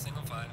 single file.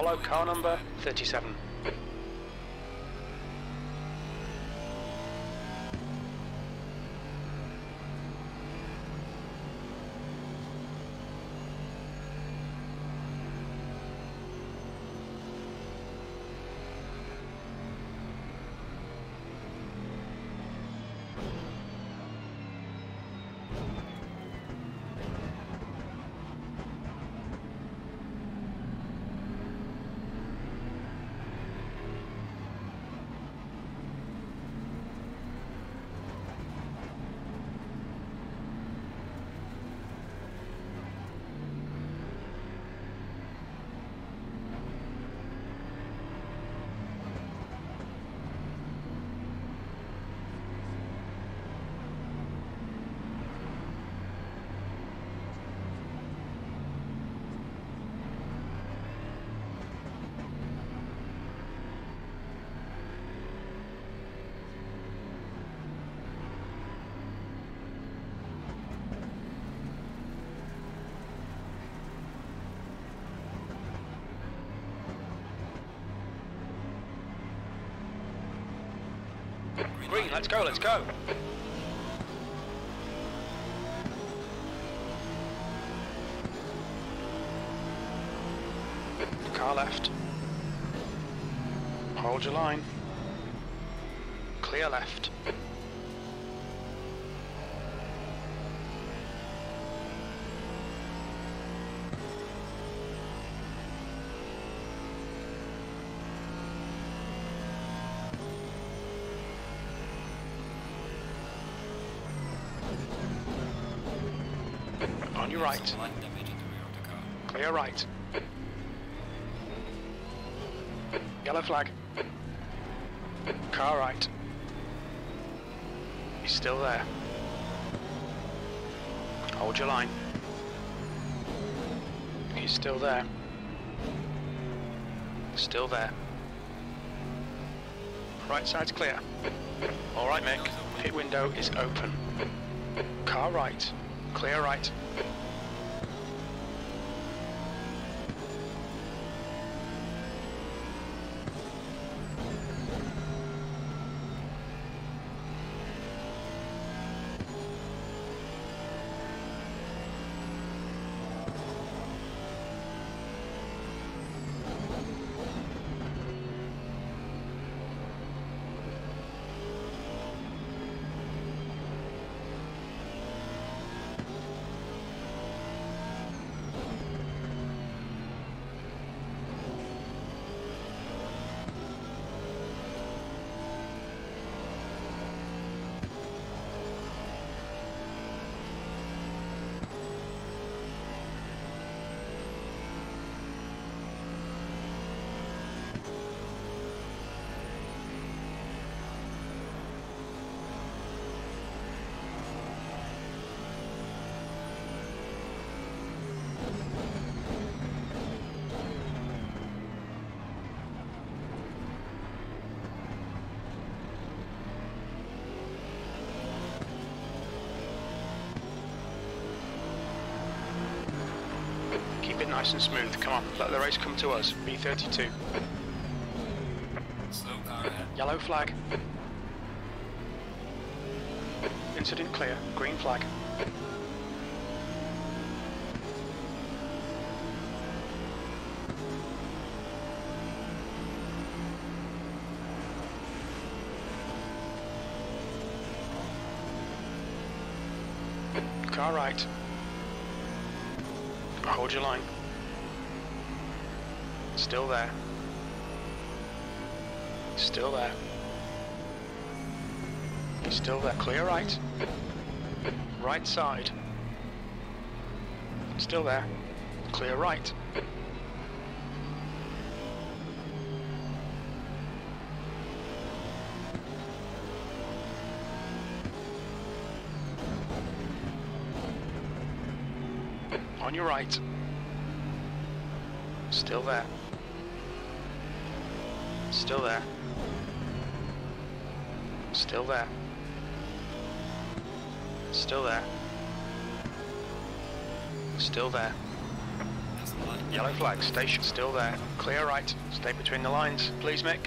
Follow car number 37. Green, let's go, let's go. Car left. Hold your line. Clear left. On your right. Some light damage in the rear of the car. Clear right. Yellow flag. Car right. He's still there. Hold your line. He's still there. Still there. Right side's clear. Alright, Mick. Pit window is open. Car right. Clear right. Keep it nice and smooth. Come on, let the race come to us. B32. Slow. Yellow flag. Incident clear. Green flag. Car right. Hold your line. Still there. Still there. He's Still there. Clear right. Right side. Still there. Clear right. On your right. Still there. Still there. Still there. Still there. Still there. Yellow flag, station still there. Clear right. Stay between the lines. Please, Mick.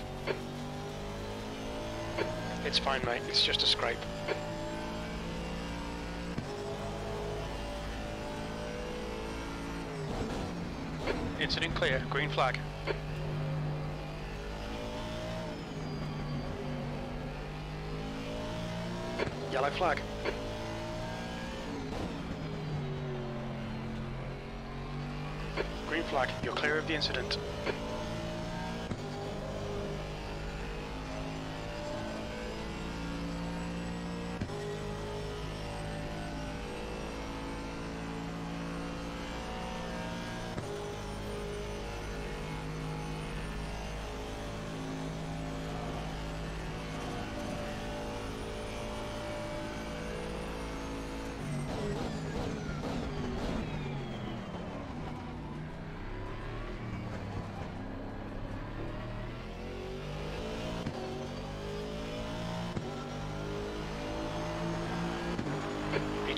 It's fine, mate. It's just a scrape. Incident clear. Green flag. Yellow flag. Green flag. You're clear of the incident.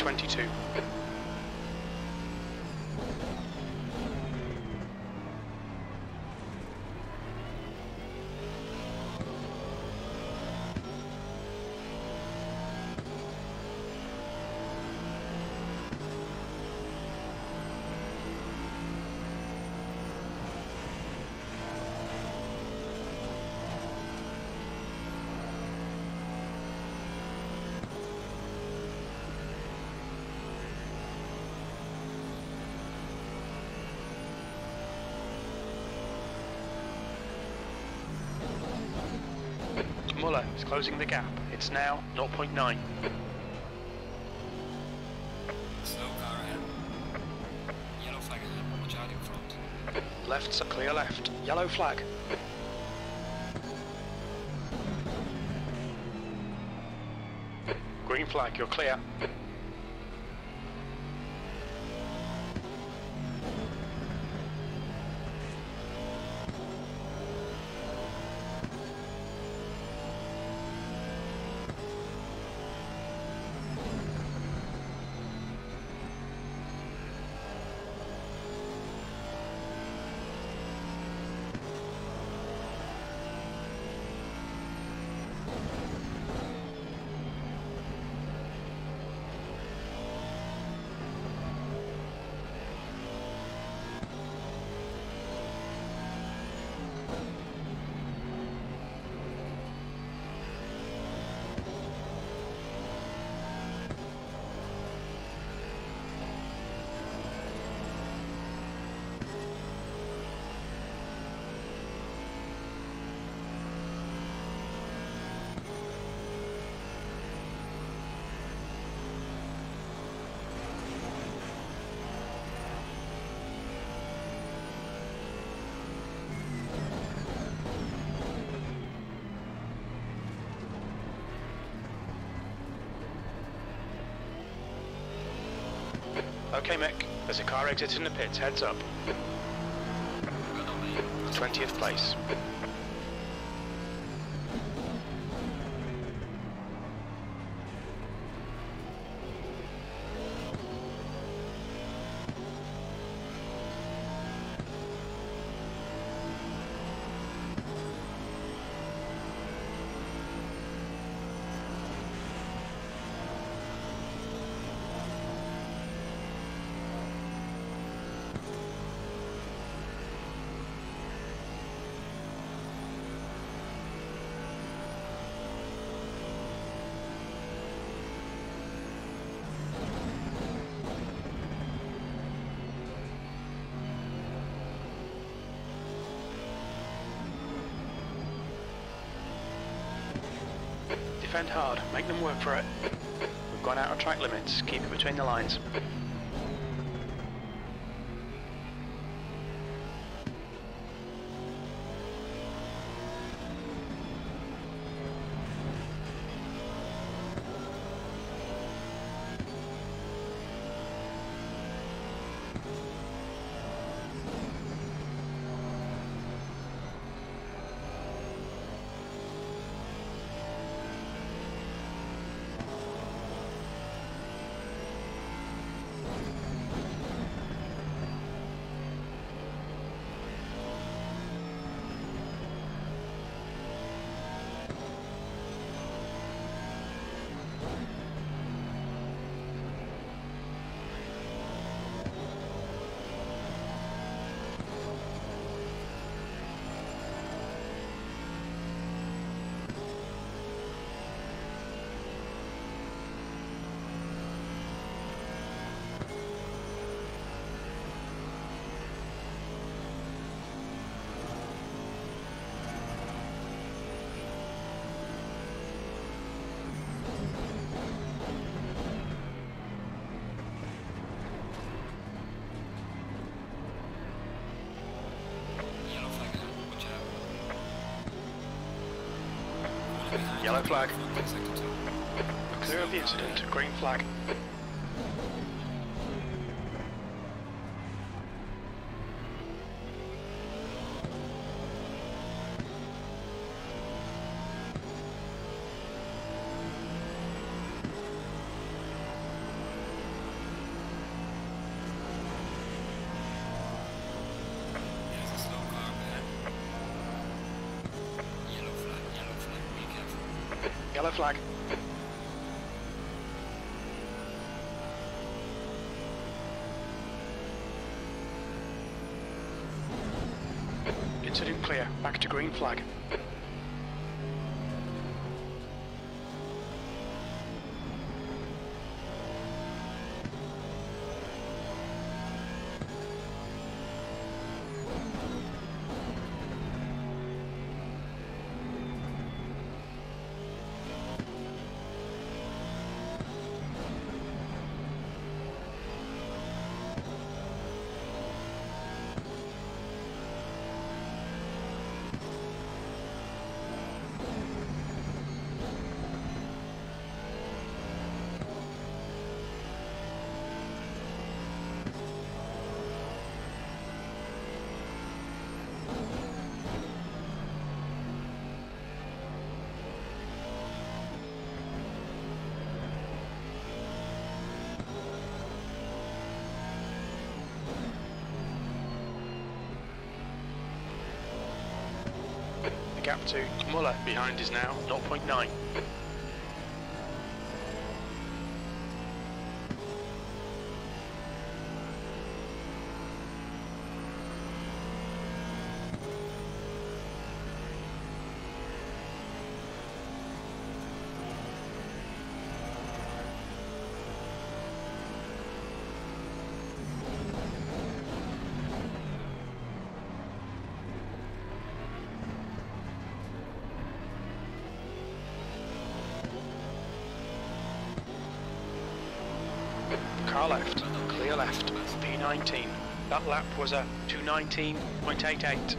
B22. Is closing the gap. It's now 0.9. Slow car ahead. Yellow flag ahead. Watch out in front. Left's a clear left. Yellow flag. Green flag, you're clear. Okay, Mick. There's a car exiting the pits. Heads up. Well done, mate. 20th place. Defend hard. Make them work for it. We've gone out of track limits. Keep it between the lines. Yellow flag ahead. Watch out. Falling behind Yellow flag. Clear of the incident. Green flag. Yellow flag. Incident clear. Back to green flag. Muller behind is now 0.9. Car left, clear left, P19. That lap was a 219.88.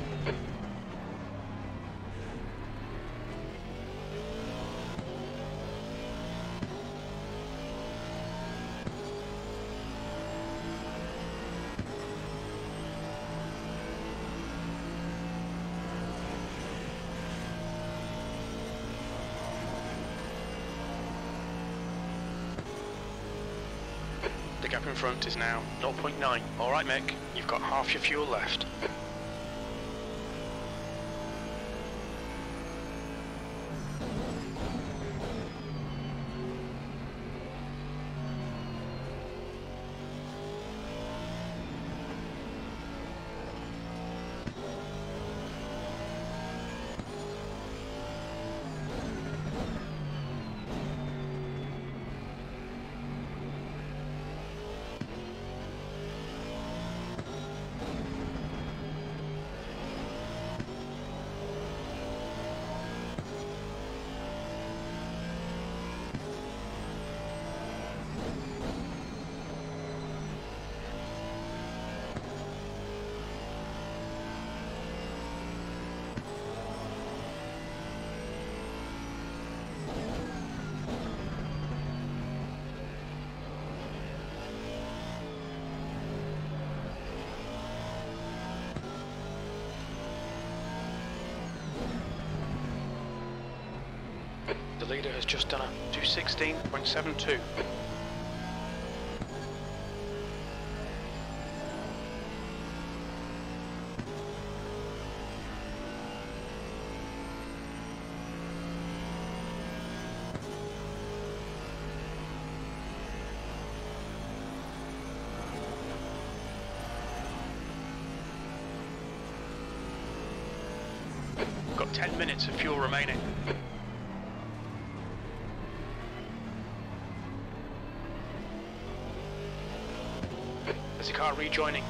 front is now 0.9. Alright Mick, you've got half your fuel left. The leader has just done a 216.72. Got 10 minutes of fuel remaining. There's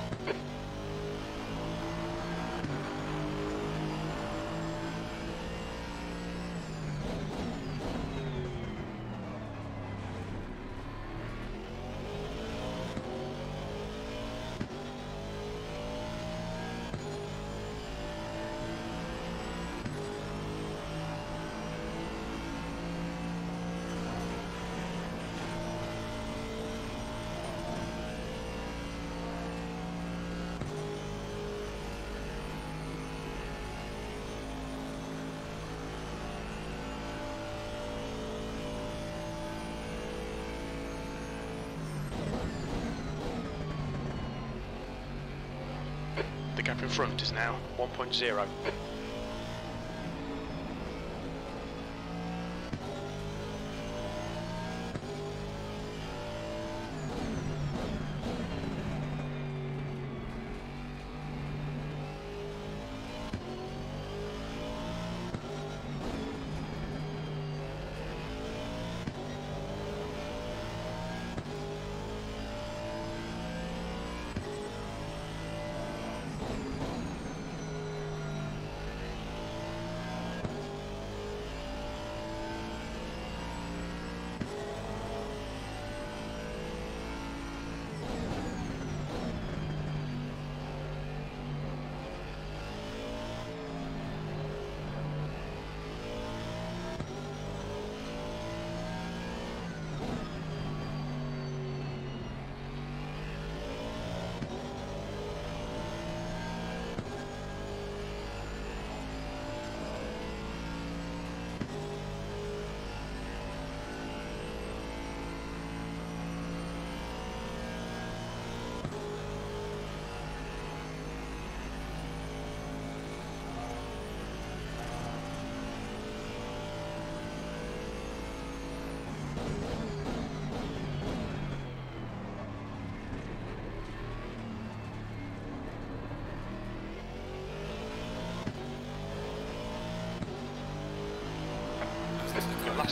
front is now 1.0.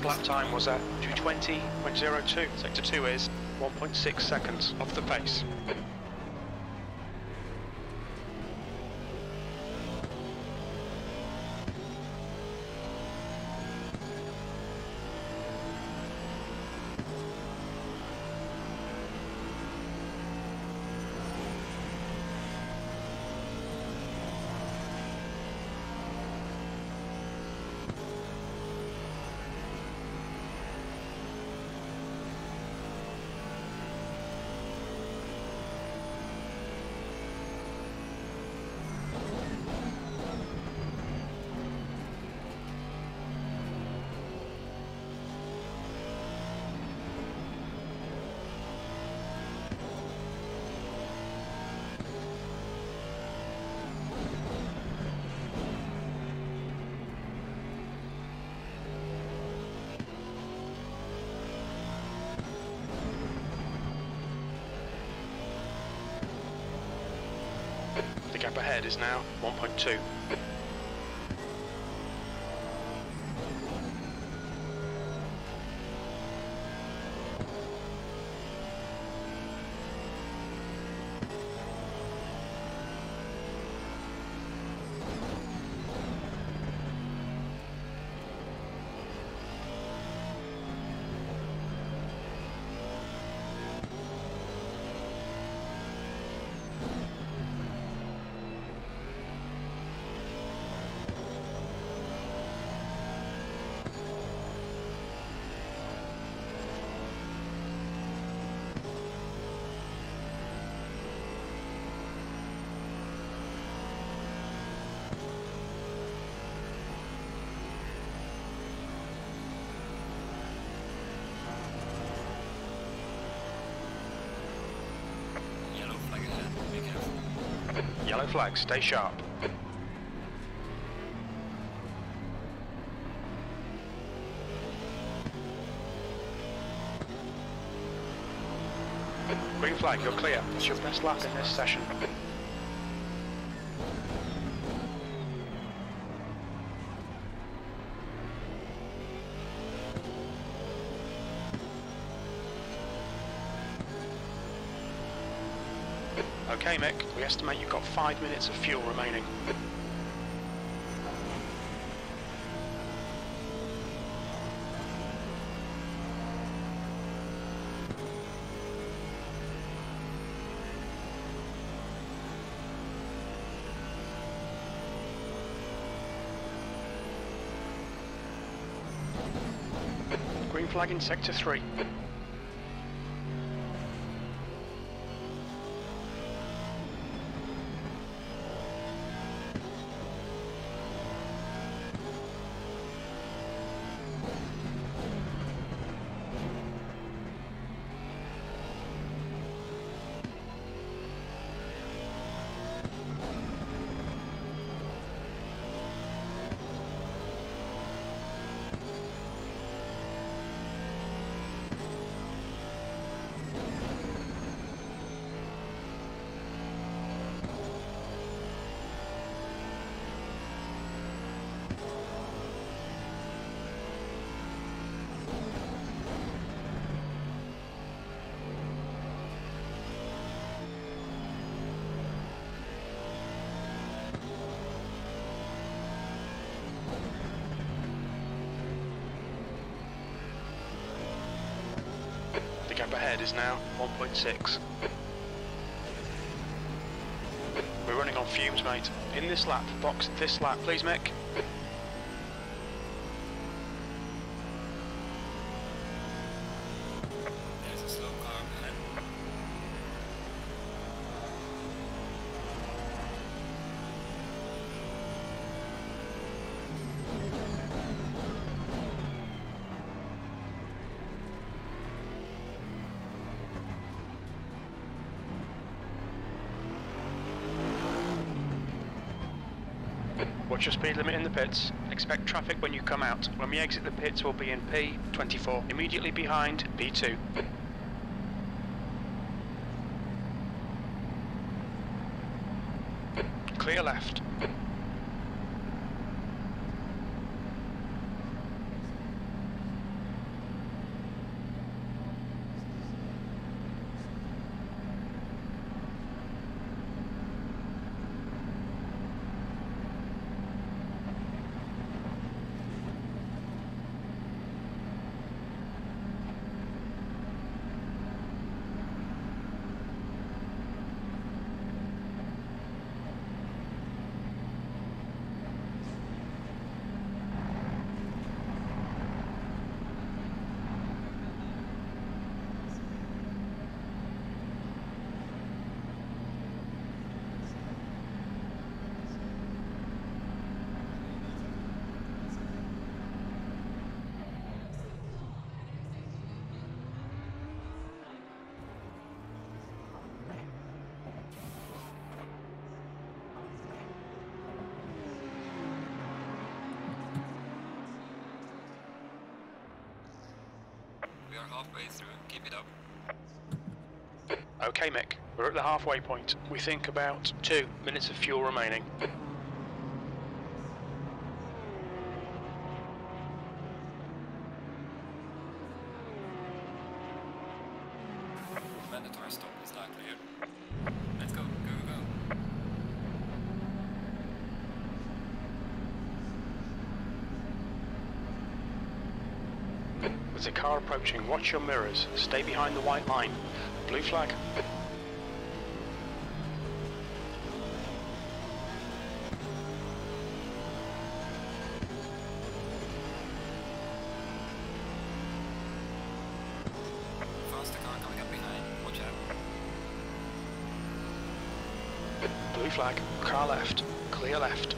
Lap time was at 220.02. Sector 2 is 1.6 seconds off the pace. Gap ahead is now 1.2. Yellow flag ahead. Be careful. Yellow flag, stay sharp. Green flag, you're clear. It's your best lap in this session. Okay, Mick, we estimate you've got five minutes of fuel remaining. Green flag in sector 3. Ahead is now 1.6. We're running on fumes, mate. In this lap, box this lap, please, Mick. Your speed limit in the pits. Expect traffic when you come out. When we exit the pits, we'll be in P24, immediately behind P2. Clear left. We are halfway through. Keep it up. Okay, Mick, we're at the halfway point. We think about two minutes of fuel remaining. Mandatory stop is now clear. Let's go, go, go, go. There's a car approaching. Watch your mirrors. Stay behind the white line. Blue flag. Faster car coming up behind. Watch out. Blue flag. Car left. Clear left.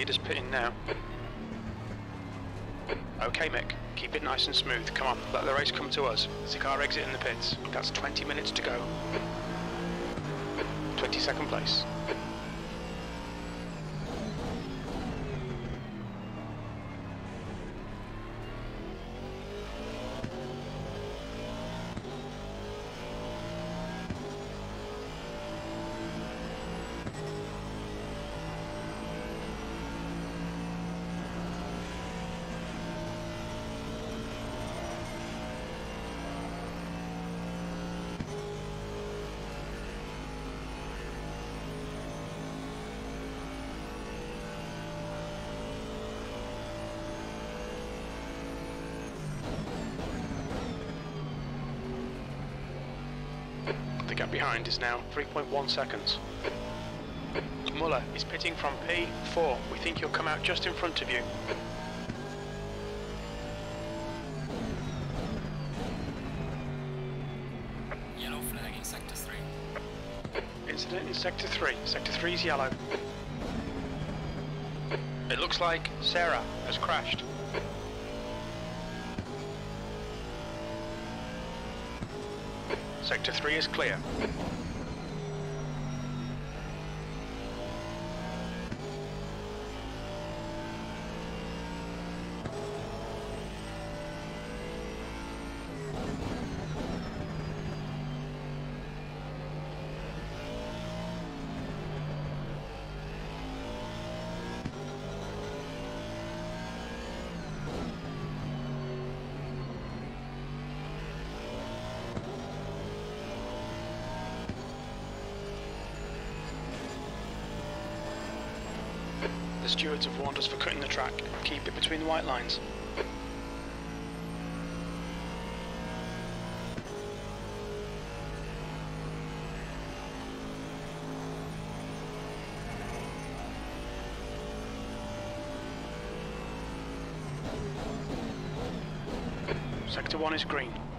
Leader's pitting now. Okay, Mick. Keep it nice and smooth. Come on, let the race come to us. There's a car exit in the pits. That's 20 minutes to go. 22nd place. Behind is now 3.1 seconds. Muller is pitting from P4. We think he'll come out just in front of you. Yellow flag in sector 3. Incident in Sector 3. Sector 3 is yellow. It looks like Sarah has crashed. Sector 3 is clear. The stewards have warned us for cutting the track. Keep it between the white lines. Sector 1 is green.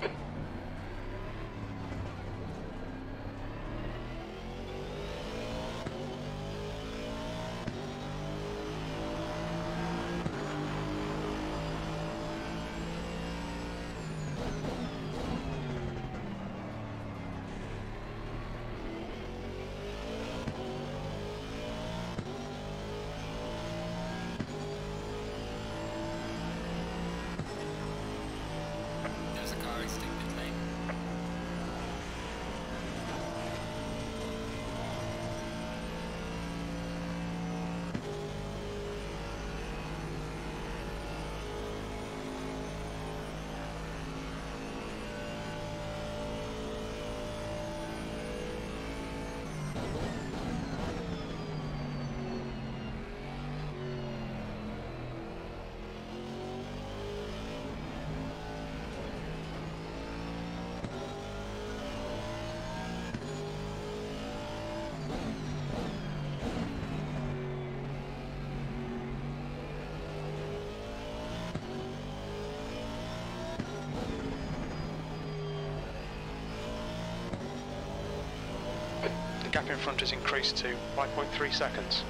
Gap in front has increased to 5.3 seconds.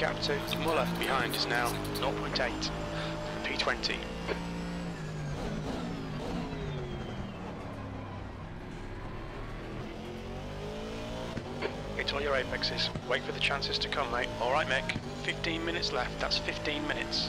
Gap to Muller behind is now 0.8. P20. Hit all your apexes. Wait for the chances to come, mate. Alright, Mick. 15 minutes left. That's 15 minutes.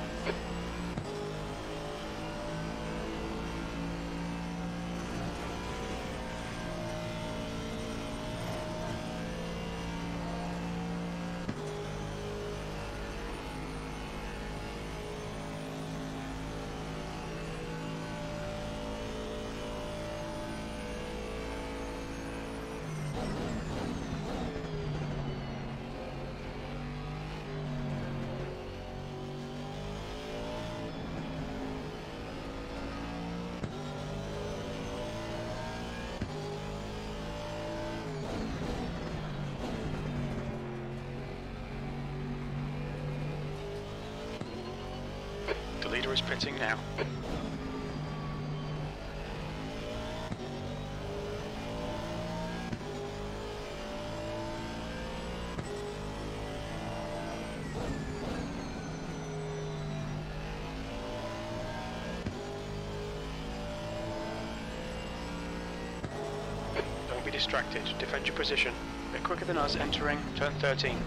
The leader is pitting now. Don't be distracted. Defend your position. Bit quicker than us entering turn 13.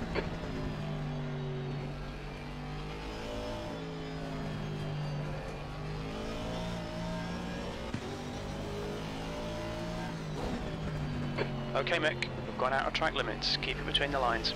Mick. We've gone out of track limits. Keep it between the lines.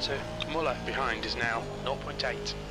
To Muller behind is now 0.8.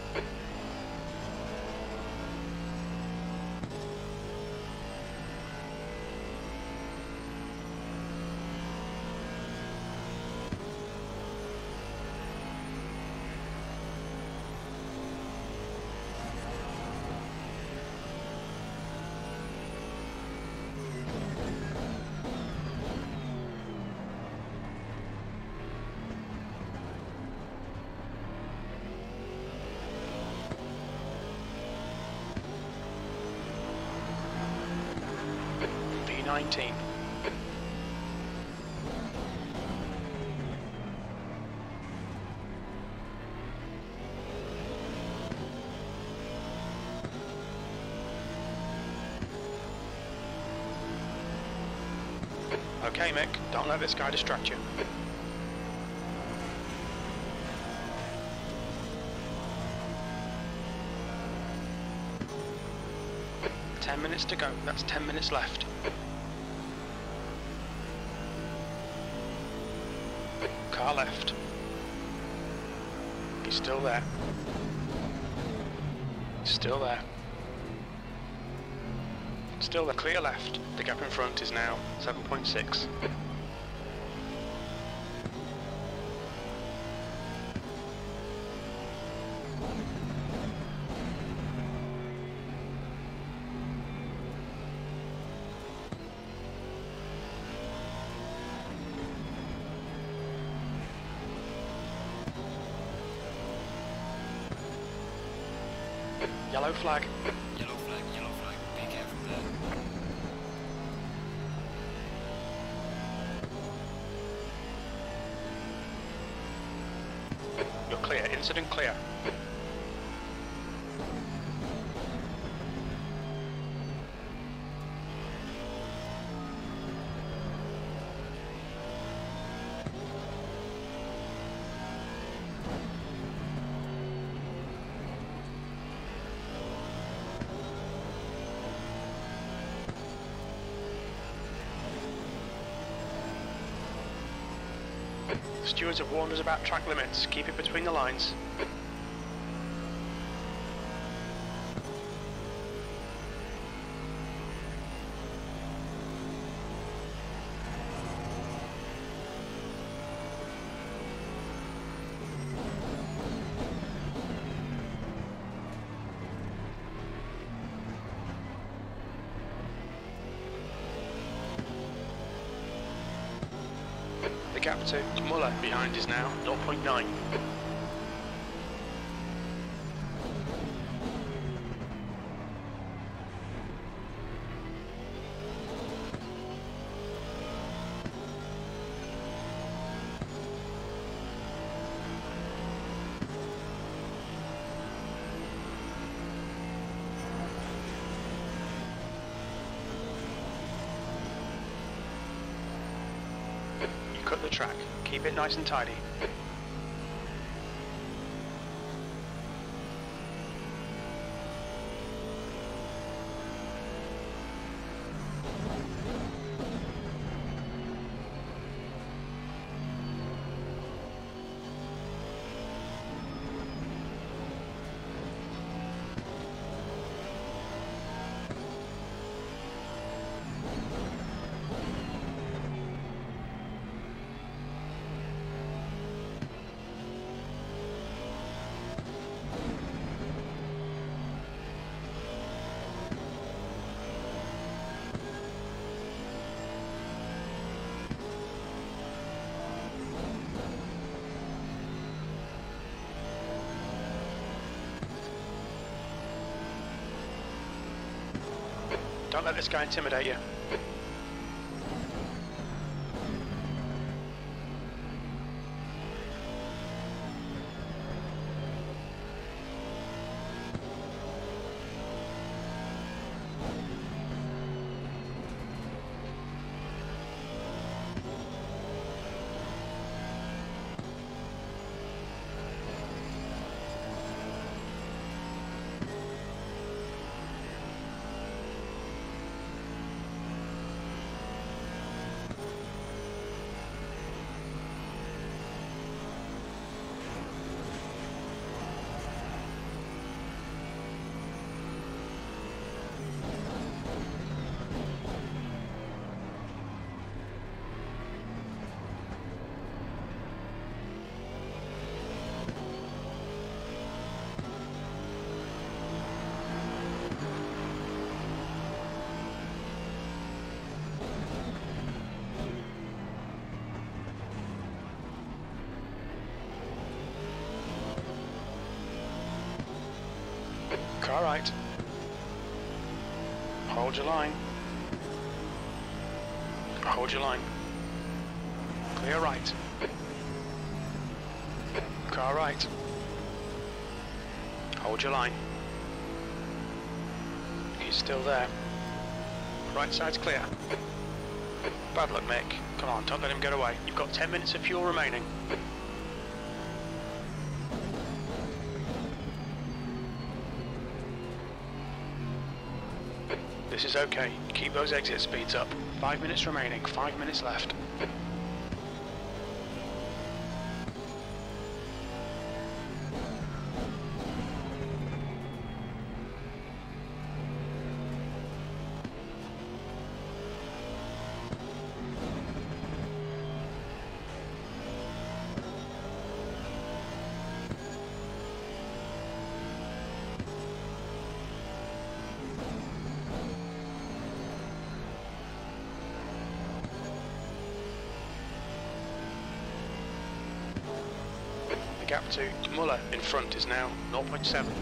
P19. Okay, Mick, don't let this guy distract you. Ten minutes to go, that's ten minutes left. Left. He's still there. Still there. Still there. Clear left. The gap in front is now 7.6. Yellow flag. Yellow flag, yellow flag. Be careful there. You're clear. Incident clear. Stewards have warned us about track limits. Keep it between the lines. Behind is now 0.9. You cut the track. Keep it nice and tidy. Don't let this guy intimidate you. Right. Hold your line. Hold your line. Clear right. Car right. Hold your line. He's still there. Right side's clear. Bad luck, Mick. Come on, don't let him get away. You've got 10 minutes of fuel remaining. This is okay. Keep those exit speeds up. Five minutes remaining. Five minutes left. 7.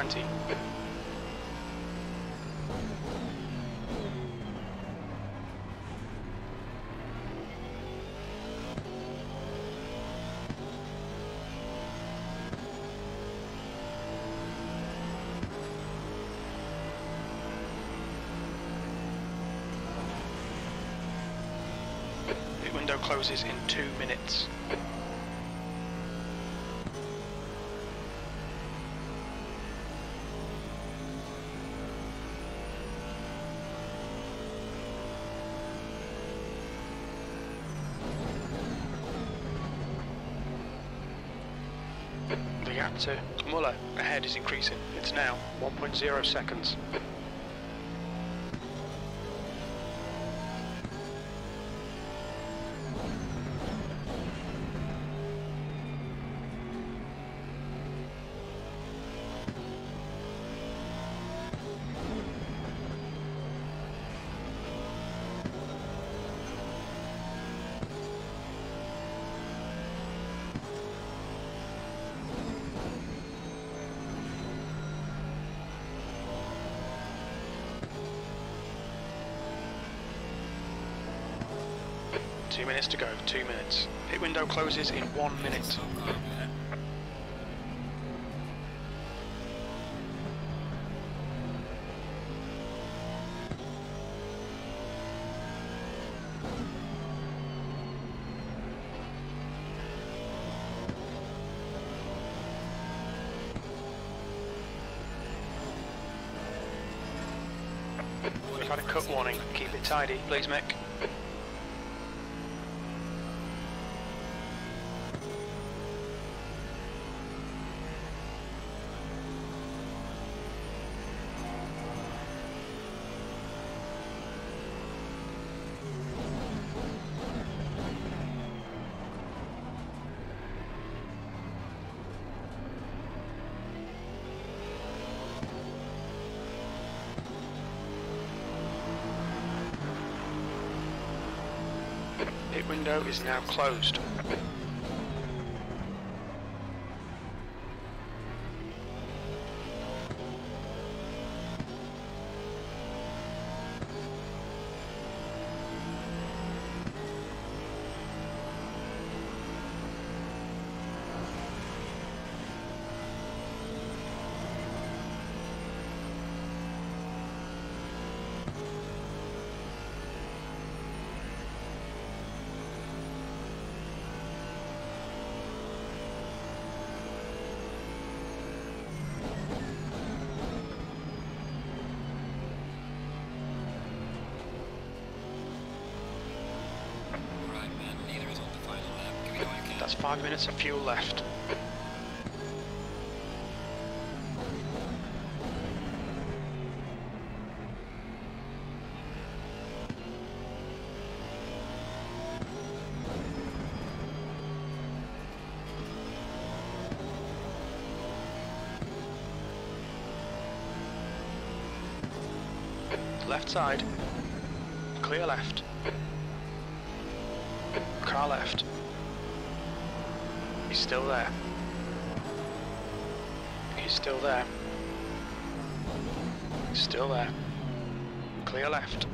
20. The window closes in two minutes. Muller ahead is increasing. It's now 1.0 seconds. Two minutes to go, two minutes. Pit window closes in one minute. We've had a cut warning. Keep it tidy, please, Mick. Pit window is now closed. Five minutes of fuel left. Left side. Clear left. Still there. He's still there. Still there. Clear left.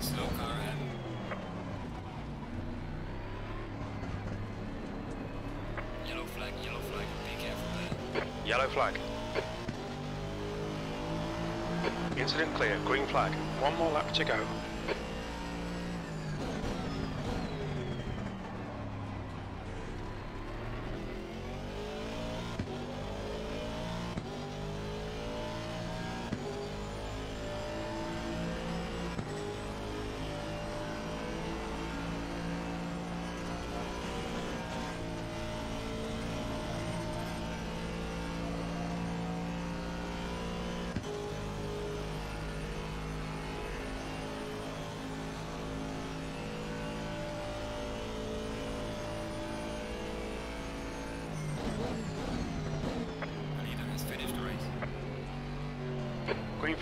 Slow car ahead. Yellow flag, yellow flag. Be careful there. Yellow flag. Incident clear. Green flag. One more lap to go.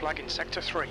flag in Sector 3.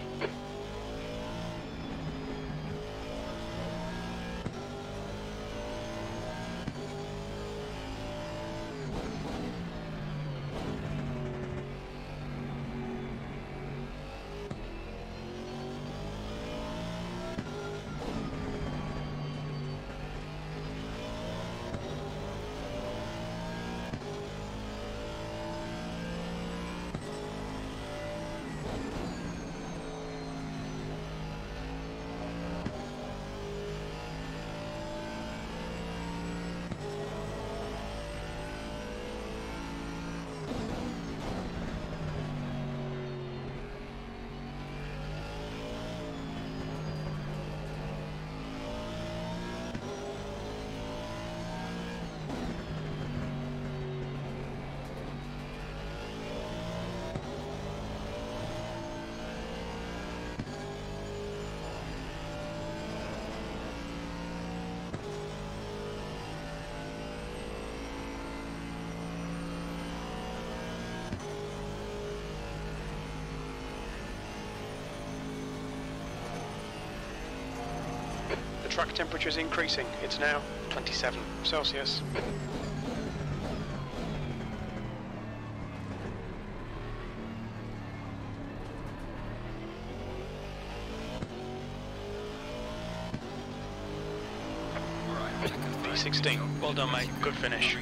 Track temperature is increasing. It's now 27 Celsius. It. P16. Well done, mate. Good finish.